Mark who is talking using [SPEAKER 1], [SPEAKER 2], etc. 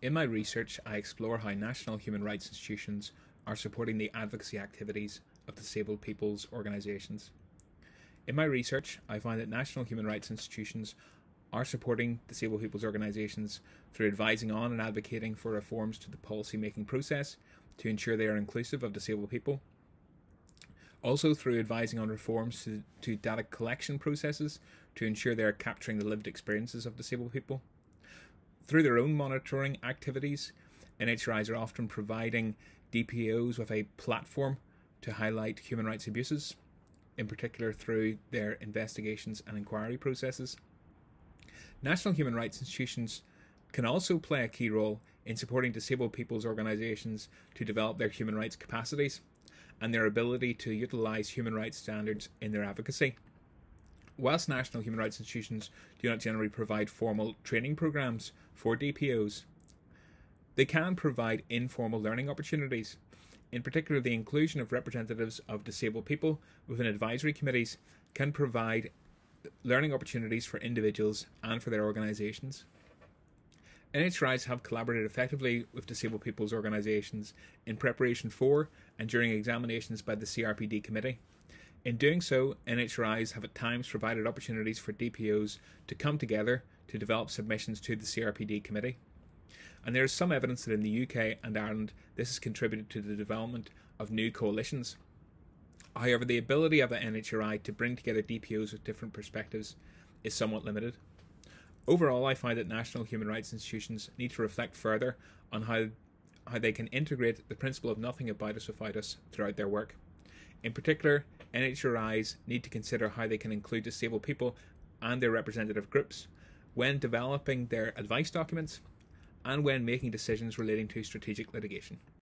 [SPEAKER 1] In my research, I explore how national human rights institutions are supporting the advocacy activities of disabled people's organisations. In my research, I find that national human rights institutions are supporting disabled people's organisations through advising on and advocating for reforms to the policy making process to ensure they are inclusive of disabled people. Also, through advising on reforms to, to data collection processes to ensure they are capturing the lived experiences of disabled people through their own monitoring activities, NHRIs are often providing DPOs with a platform to highlight human rights abuses, in particular through their investigations and inquiry processes. National human rights institutions can also play a key role in supporting disabled people's organisations to develop their human rights capacities and their ability to utilise human rights standards in their advocacy. Whilst national human rights institutions do not generally provide formal training programs for DPOs, they can provide informal learning opportunities. In particular, the inclusion of representatives of disabled people within advisory committees can provide learning opportunities for individuals and for their organisations. NHRIs have collaborated effectively with disabled people's organisations in preparation for and during examinations by the CRPD committee. In doing so, NHRIs have at times provided opportunities for DPOs to come together to develop submissions to the CRPD committee. And there is some evidence that in the UK and Ireland this has contributed to the development of new coalitions. However, the ability of the NHRI to bring together DPOs with different perspectives is somewhat limited. Overall, I find that national human rights institutions need to reflect further on how, how they can integrate the principle of nothing about us without us throughout their work. In particular, NHRIs need to consider how they can include disabled people and their representative groups when developing their advice documents and when making decisions relating to strategic litigation.